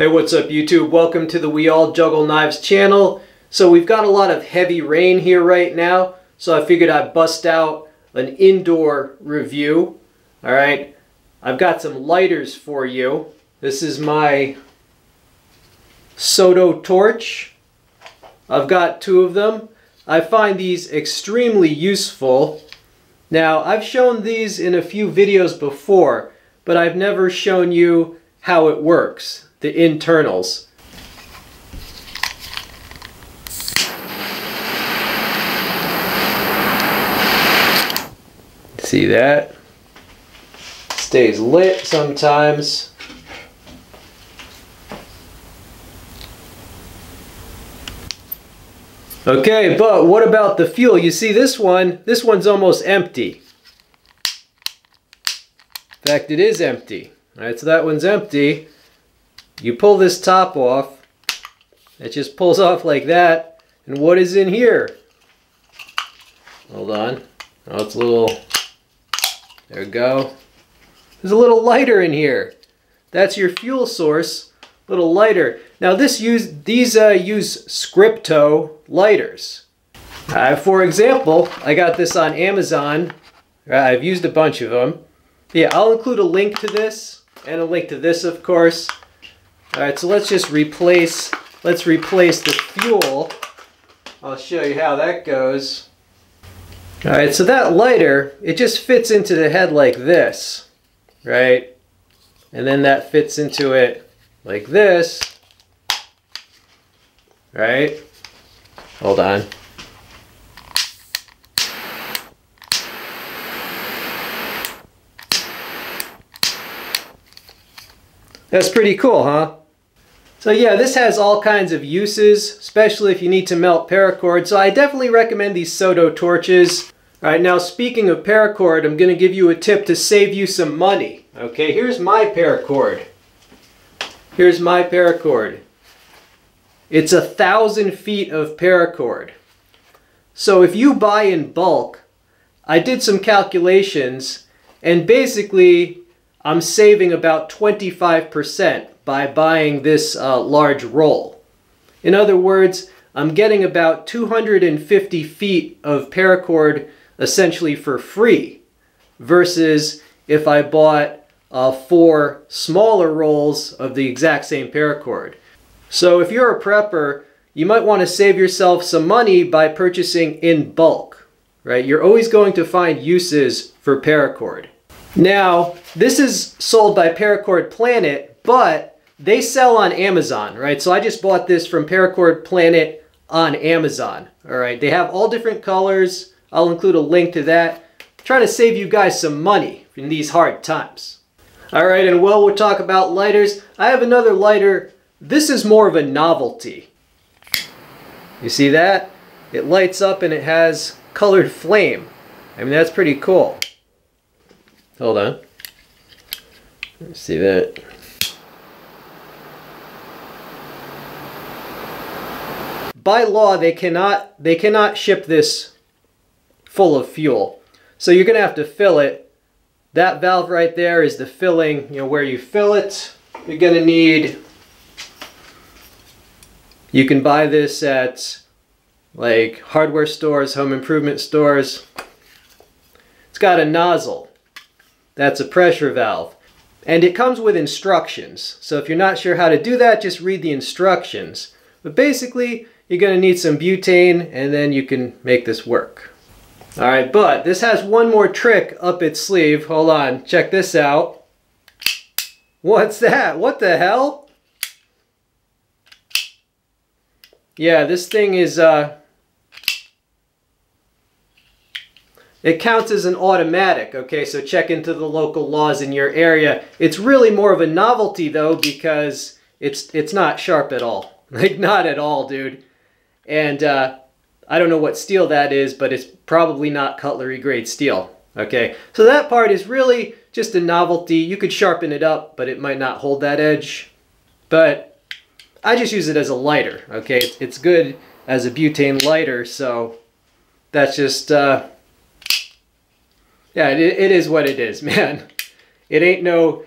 Hey, what's up YouTube? Welcome to the We All Juggle Knives channel. So we've got a lot of heavy rain here right now, so I figured I'd bust out an indoor review. All right, I've got some lighters for you. This is my Soto torch. I've got two of them. I find these extremely useful. Now, I've shown these in a few videos before, but I've never shown you how it works the internals. See that? Stays lit sometimes. Okay, but what about the fuel? You see this one, this one's almost empty. In fact, it is empty. All right, so that one's empty. You pull this top off, it just pulls off like that. And what is in here? Hold on. Oh, it's a little, there we go. There's a little lighter in here. That's your fuel source, little lighter. Now this use these uh, use Scripto lighters. Uh, for example, I got this on Amazon. Uh, I've used a bunch of them. Yeah, I'll include a link to this and a link to this, of course. All right, so let's just replace, let's replace the fuel. I'll show you how that goes. All right, so that lighter, it just fits into the head like this, right? And then that fits into it like this, right? Hold on. That's pretty cool, huh? So yeah, this has all kinds of uses, especially if you need to melt paracord. So I definitely recommend these Soto torches. All right, now speaking of paracord, I'm gonna give you a tip to save you some money. Okay, here's my paracord. Here's my paracord. It's a thousand feet of paracord. So if you buy in bulk, I did some calculations and basically I'm saving about 25% by buying this uh, large roll. In other words, I'm getting about 250 feet of paracord essentially for free versus if I bought uh, four smaller rolls of the exact same paracord. So if you're a prepper, you might want to save yourself some money by purchasing in bulk, right? You're always going to find uses for paracord. Now, this is sold by Paracord Planet, but they sell on Amazon, right? So I just bought this from Paracord Planet on Amazon, all right? They have all different colors. I'll include a link to that. I'm trying to save you guys some money in these hard times. All right, and while we'll talk about lighters, I have another lighter. This is more of a novelty. You see that? It lights up and it has colored flame. I mean, that's pretty cool. Hold on. Let's see that. By law, they cannot they cannot ship this full of fuel. So you're gonna have to fill it. That valve right there is the filling, you know, where you fill it. You're gonna need you can buy this at like hardware stores, home improvement stores. It's got a nozzle. That's a pressure valve. And it comes with instructions. So if you're not sure how to do that, just read the instructions. But basically, you're going to need some butane and then you can make this work. All right, but this has one more trick up its sleeve. Hold on, check this out. What's that? What the hell? Yeah, this thing is uh, It counts as an automatic, okay, so check into the local laws in your area. It's really more of a novelty though because it's it's not sharp at all. Like not at all, dude. And uh, I don't know what steel that is, but it's probably not cutlery grade steel. Okay, so that part is really just a novelty. You could sharpen it up, but it might not hold that edge. But I just use it as a lighter, okay? It's good as a butane lighter, so that's just... Uh, yeah, it, it is what it is, man. It ain't no,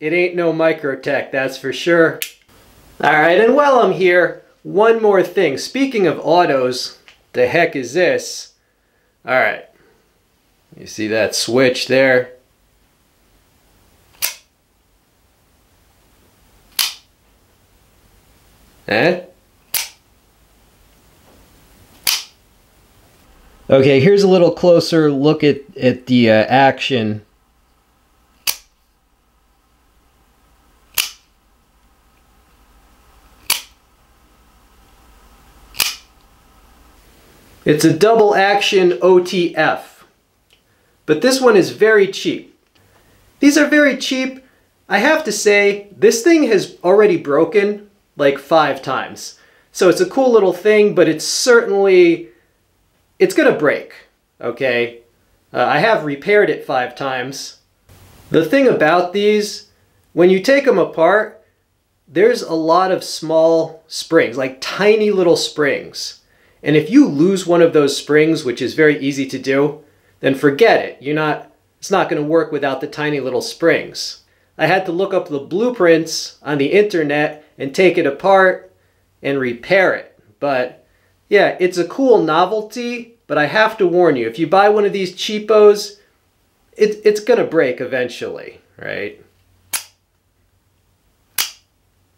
it ain't no Microtech, that's for sure. All right, and while I'm here, one more thing. Speaking of autos, the heck is this? All right, you see that switch there? Eh? Okay, here's a little closer look at, at the uh, action. It's a double action OTF, but this one is very cheap. These are very cheap. I have to say, this thing has already broken like five times. So it's a cool little thing, but it's certainly it's gonna break, okay? Uh, I have repaired it five times. The thing about these, when you take them apart, there's a lot of small springs, like tiny little springs. And if you lose one of those springs, which is very easy to do, then forget it. You're not, it's not gonna work without the tiny little springs. I had to look up the blueprints on the internet and take it apart and repair it. But yeah, it's a cool novelty, but I have to warn you, if you buy one of these cheapos, it, it's gonna break eventually, right?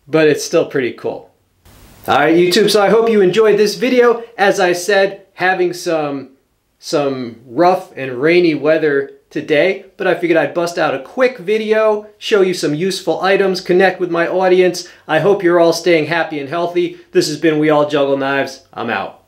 But it's still pretty cool. Alright YouTube, so I hope you enjoyed this video. As I said, having some, some rough and rainy weather today, but I figured I'd bust out a quick video, show you some useful items, connect with my audience. I hope you're all staying happy and healthy. This has been We All Juggle Knives. I'm out.